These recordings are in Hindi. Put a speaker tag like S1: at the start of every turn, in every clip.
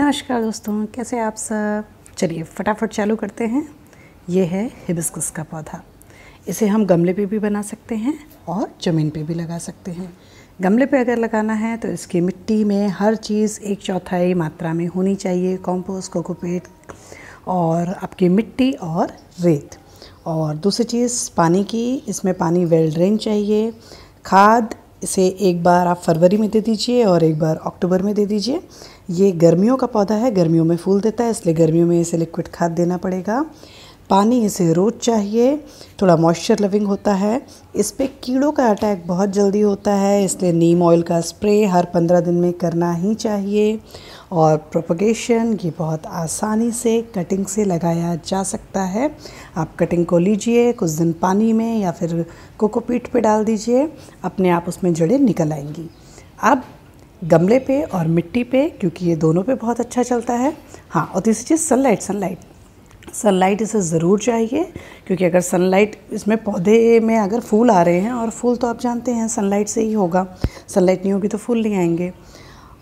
S1: नमस्कार दोस्तों, कैसे आप सब? चलिए फटाफट चालू करते हैं। ये है हिबिस्कस का पौधा। इसे हम गमले पे भी बना सकते हैं और ज़मीन पे भी लगा सकते हैं। गमले पे अगर लगाना है तो इसकी मिट्टी में हर चीज़ एक चौथाई मात्रा में होनी चाहिए। कॉम्पोस्ट, कोकोपेट और आपकी मिट्टी और रेत। और दूसरी चीज़, पानी की। इसमें पानी वेल ड्रेन चाहिए। खाद इसे एक बार आप फरवरी में दे दीजिए और एक बार अक्टूबर में दे दीजिए। ये गर्मियों का पौधा है, गर्मियों में फूल देता है, इसलिए गर्मियों में इसे लिक्विड खाद देना पड़ेगा। पानी इसे रोज़ चाहिए, थोड़ा मॉइस्चर लविंग होता है। इस पर कीड़ों का अटैक बहुत जल्दी होता है, इसलिए नीम ऑयल का स्प्रे हर पंद्रह दिन में करना ही चाहिए। और प्रोपगेशन ये बहुत आसानी से कटिंग से लगाया जा सकता है। आप कटिंग को लीजिए, कुछ दिन पानी में या फिर कोकोपीट पे डाल दीजिए, अपने आप उसमें जड़ें निकल आएँगी। अब गमले पे और मिट्टी पे, क्योंकि ये दोनों पे बहुत अच्छा चलता है। हाँ और तीसरी चीज़ सनलाइट सनलाइट सनलाइट इसे ज़रूर चाहिए, क्योंकि अगर सनलाइट इसमें पौधे में अगर फूल आ रहे हैं, और फूल तो आप जानते हैं सनलाइट से ही होगा। सनलाइट नहीं होगी तो फूल नहीं आएँगे।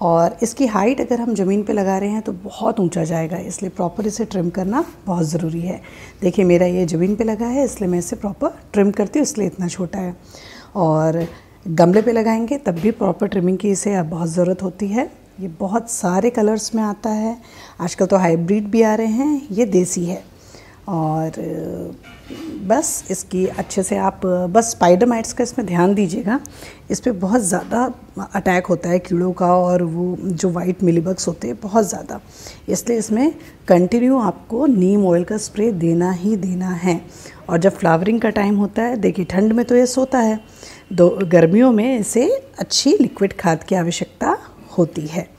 S1: और इसकी हाइट अगर हम ज़मीन पे लगा रहे हैं तो बहुत ऊँचा जाएगा, इसलिए प्रॉपर इसे ट्रिम करना बहुत ज़रूरी है। देखिए, मेरा ये ज़मीन पे लगा है, इसलिए मैं इसे प्रॉपर ट्रिम करती हूँ, इसलिए इतना छोटा है। और गमले पे लगाएँगे, तब भी प्रॉपर ट्रिमिंग की इसे बहुत ज़रूरत होती है। ये बहुत सारे कलर्स में आता है। आजकल तो हाइब्रिड भी आ रहे हैं, ये देसी है। और, बस इसकी अच्छे से आप, बस स्पाइडर माइट्स का इसमें ध्यान दीजिएगा। इस पर बहुत ज़्यादा अटैक होता है कीड़ों का और वो जो वाइट मिलीबग्स होते हैं, बहुत ज़्यादा। इसलिए इसमें कंटिन्यू आपको नीम ऑयल का स्प्रे देना ही देना है। और जब फ्लावरिंग का टाइम होता है, देखिए ठंड में तो ये सोता है। दो, गर्मियों में इसे अच्छी लिक्विड खाद की आवश्यकता होती है।